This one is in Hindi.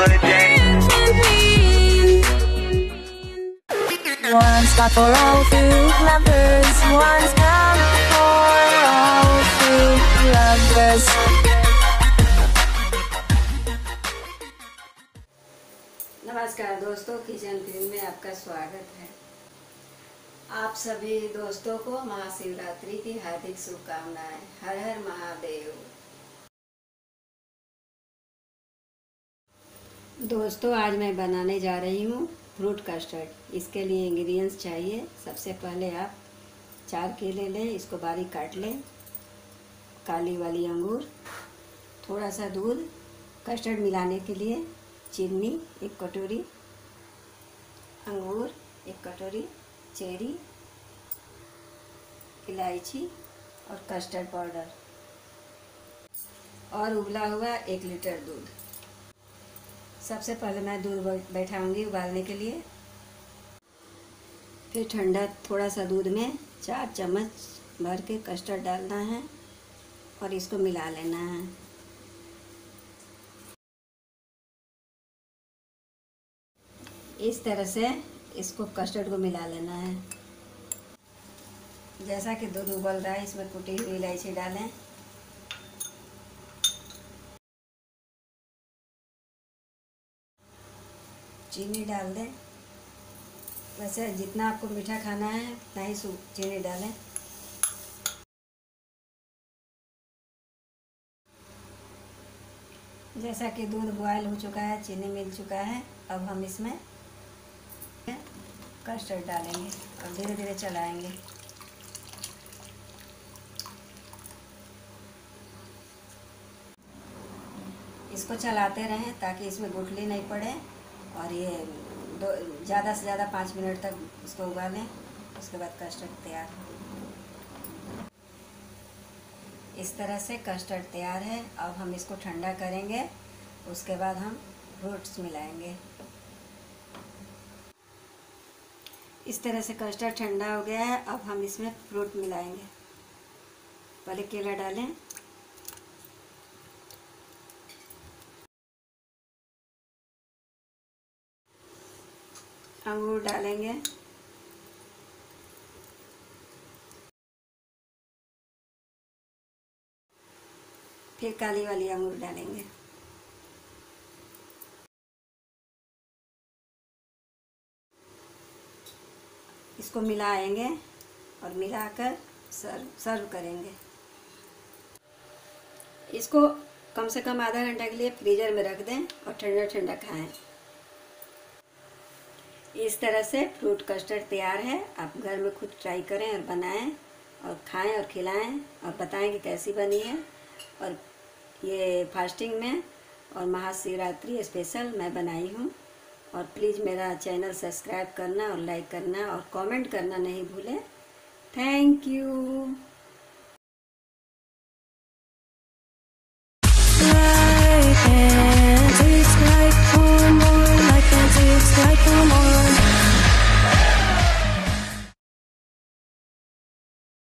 good day. One's got for all lovers. One's got for all lovers. नमस्कार दोस्तों किचन फ़िल्म में आपका स्वागत है आप सभी दोस्तों को महाशिवरात्रि की हार्दिक शुभकामनाएँ हर हर महादेव दोस्तों, आज मैं बनाने जा रही हूँ फ्रूट कस्टर्ड इसके लिए इंग्रेडिएंट्स चाहिए। सबसे पहले आप चार केले लें, इसको बारीक काट लें। काली वाली अंगूर थोड़ा सा दूध कस्टर्ड मिलाने के लिए चीनी, एक कटोरी अंगूर, एक कटोरी चेरी, इलायची और कस्टर्ड पाउडर और उबला हुआ एक लीटर दूध। सबसे पहले मैं दूध बैठाऊँगी उबालने के लिए। फिर ठंडा थोड़ा सा दूध में चार चम्मच भर के कस्टर्ड डालना है और इसको मिला लेना है। इस तरह से इसको कस्टर्ड को मिला लेना है। जैसा कि दूध उबल रहा है, इसमें कुटी हुई इलायची डालें। चीनी डाल दें। वैसे जितना आपको मीठा खाना है, उतना ही चीनी डालें। जैसा कि दूध बॉयल हो चुका है, चीनी मिल चुका है, अब हम इसमें कस्टर्ड डालेंगे और धीरे धीरे चलाएँगे। इसको चलाते रहें ताकि इसमें गुठली नहीं पड़े। और ये दो, ज़्यादा से ज़्यादा पाँच मिनट तक इसको उबालें, उसके बाद कस्टर्ड तैयार। इस तरह से कस्टर्ड तैयार है। अब हम इसको ठंडा करेंगे, उसके बाद हम फ्रूट्स मिलाएँगे। इस तरह से कस्टर्ड ठंडा हो गया है, अब हम इसमें फ्रूट मिलाएँगे। पहले केला डालें अंगूर डालेंगे। फिर काली वाली अंगूर डालेंगे। इसको मिलाएँगे और मिलाकर सर्व सर्व करेंगे। इसको कम से कम आधा घंटा के लिए फ्रीजर में रख दें और ठंडा ठंडा खाएँ। इस तरह से फ्रूट कस्टर्ड तैयार है। आप घर में खुद ट्राई करें और बनाएँ और खाएँ और खिलाएँ और बताएँ कि कैसी बनी है। और ये फास्टिंग में और महाशिवरात्रि स्पेशल मैं बनाई हूँ। और प्लीज़ मेरा चैनल सब्सक्राइब करना और लाइक करना और कमेंट करना नहीं भूलें। Thank you.